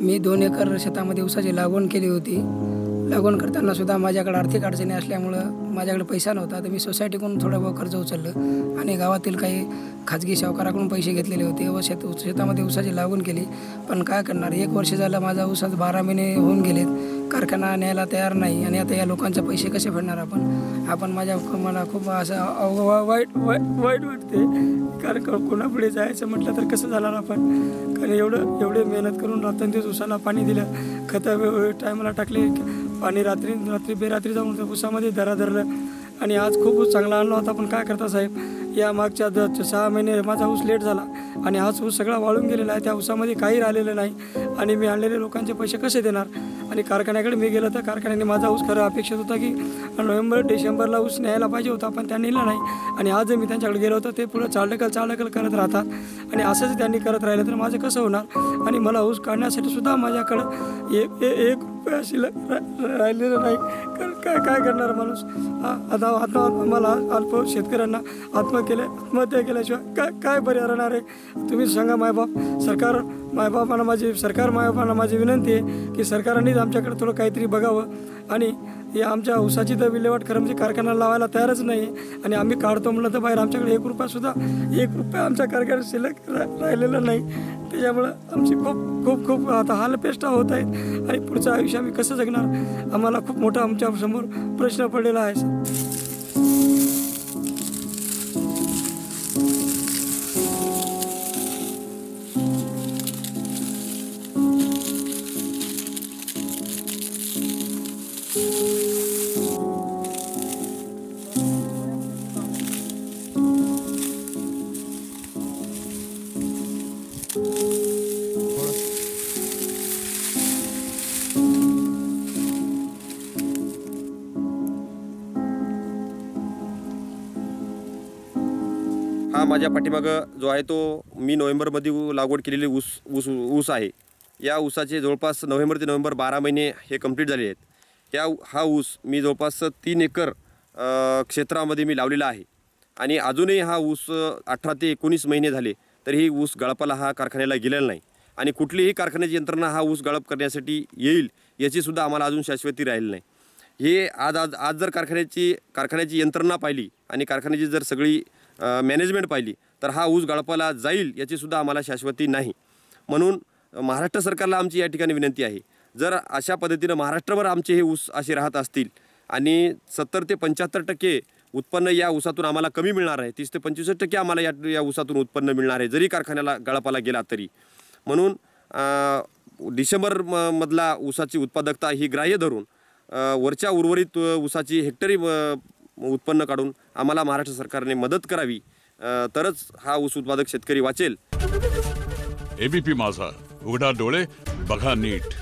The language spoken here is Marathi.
मी दोन एकर शेतामध्ये ऊसाची लागवड केली होती. लागून करताना सुद्धा माझ्याकडे आर्थिक अडचणी असल्यामुळं माझ्याकडे पैसा नव्हता. तर मी सोसायटीकडून थोडं बहुत कर्ज उचललं आणि गावातील काही खाजगी सावकाराकडून पैसे घेतलेले होते व शेत शेतामध्ये ऊसाची लागून केली. पण काय करणार? एक वर्ष झालं माझा ऊसात बारा महिने होऊन गेलेत. कारखाना न्यायला तयार नाही आणि आता या लोकांचे पैसे कसे फेडणार आपण? आपण माझ्या मला खूप असं वाईट वाईट वाईट वाटते. कारण कोणापुढे जायचं म्हटलं तर कसं झालं आपण? कारण एवढं एवढे मेहनत करून रात्रंदिवस उसाला पाणी दिलं. खतं टायमाला टाकले. पाणी रात्री रात्री बेरात्री जाऊन त्या उसामध्ये धरा धरलं. आणि आज खूप ऊस चांगला आणला होता पण काय करता साहेब? या मागच्या द सहा महिने माझा ऊस लेट झाला आणि हाच ऊस सगळा वाळून गेलेला आहे त्या ऊसामध्ये काही राहिलेलं नाही. आणि मी आणलेले लोकांचे पैसे कसे देणार? आणि कारखान्याकडे मी गेलो तर कारखान्याने माझा ऊस खरं अपेक्षित होता की नोव्हेंबर डिसेंबरला ऊस न्यायला पाहिजे होता पण त्यांनी नेला नाही. आणि आज मी त्यांच्याकडे गेलो होतो ते पुढं चालढकल चालढकल करत राहतात. आणि असंच त्यांनी करत राहिलं तर माझं कसं होणार? आणि मला ऊस काढण्यासाठी सुद्धा माझ्याकडं एक ए- एक रुपया राहिलेलं नाही. कारण काय काय करणार माणूस? आता आत्मा मला अल्प शेतकऱ्यांना आत्म केले आत्महत्या केल्याशिवाय काय काय पर्याय राहणार आहे? तुम्ही सांगा मायबाप सरकार मायबापांना माझी सरकार मायबापांना माझी विनंती आहे की सरकारनेच आमच्याकडे थोडं काहीतरी बघावं. आणि हे आमच्या ऊसाची तर विल्हेवाट खरं म्हणजे कारखाना लावायला तयारच नाही. आहे आणि आम्ही काढतो म्हणलं तर बाहेर आमच्याकडे एक रुपयासुद्धा एक रुपया आमच्या कारखान्यात शिल्लक रा राहिलेला नाही. त्याच्यामुळं आमची खूप खूप खूप आता हालपेष्टा होत आहेत. आणि पुढचं आयुष्य आम्ही कसं जगणार? आम्हाला खूप मोठा आमच्यासमोर प्रश्न पडलेला आहे हा माझ्या पाठीमागं जो आहे तो मी नोव्हेंबरमध्ये लागवड केलेली ऊस ऊस ऊस आहे. या ऊसाचे जवळपास नोव्हेंबर ते नोव्हेंबर बारा महिने हे कंप्लीट झाले आहेत. या हा ऊस मी जवळपास तीन एकर क्षेत्रामध्ये मी लावलेला आहे. आणि अजूनही हा ऊस अठरा ते एकोणीस महिने झाले तरीही ऊस गळपाला हा कारखान्याला गेलेला नाही. आणि कुठलीही कारखान्याची यंत्रणा हा ऊस गळप करण्यासाठी येईल याचीसुद्धा आम्हाला अजून शाश्वती राहिली नाही. हे आज आज आज जर कारखान्याची कारखान्याची यंत्रणा पाहिली आणि कारखान्याची जर सगळी मॅनेजमेंट पाहिली तर हा ऊस गळपाला जाईल याचीसुद्धा आम्हाला शाश्वती नाही. म्हणून महाराष्ट्र सरकारला आमची या ठिकाणी विनंती आहे जर अशा पद्धतीनं महाराष्ट्रभर आमचे हे ऊस असे राहत असतील आणि सत्तर ते पंच्याहत्तर टक्के उत्पन्न या ऊसातून आम्हाला कमी मिळणार आहे तीस ते पंचवीस टक्के आम्हाला या या ऊसातून उत्पन्न मिळणार आहे जरी कारखान्याला गळपाला गेला तरी. म्हणून डिसेंबर म मधला ऊसाची उत्पादकता ही ग्राह्य धरून वरच्या उर्वरित ऊसाची हेक्टरी उत्पन्न काढून आम्हाला महाराष्ट्र सरकारने मदत करावी तरच हा ऊस उत्पादक शेतकरी वाचेल. एबीपी माझा. उघडा डोळे बघा नीट.